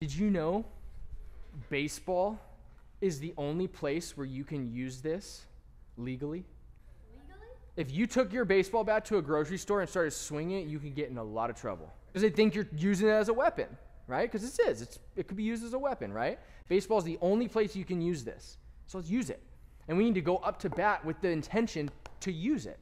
Did you know baseball is the only place where you can use this legally? Legally? If you took your baseball bat to a grocery store and started swinging it, you could get in a lot of trouble. Because they think you're using it as a weapon, right? Because it is. It's, it could be used as a weapon, right? Baseball is the only place you can use this. So let's use it. And we need to go up to bat with the intention to use it.